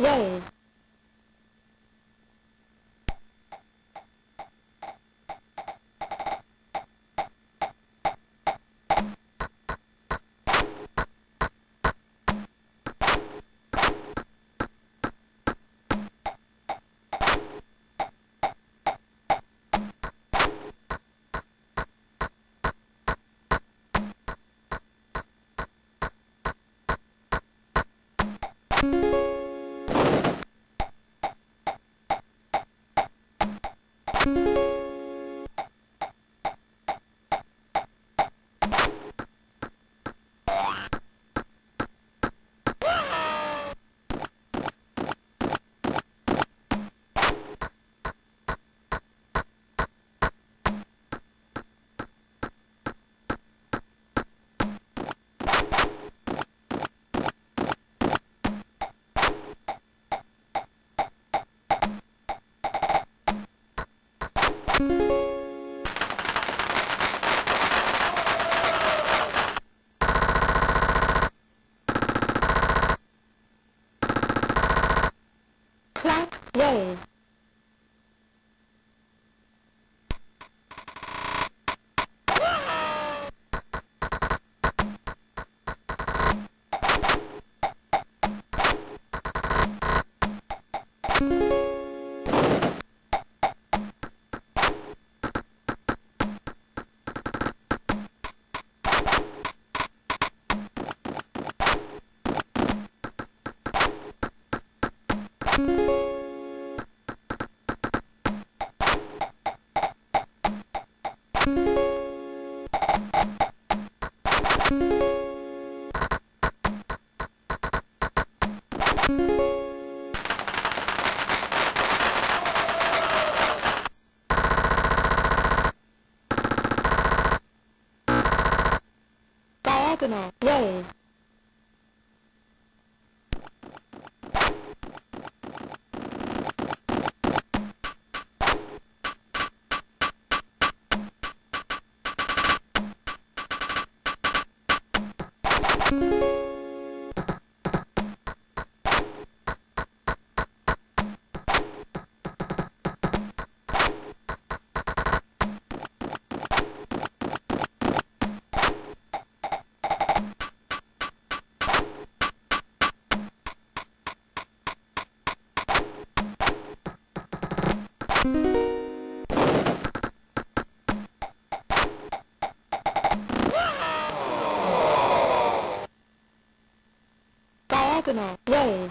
raise, raise,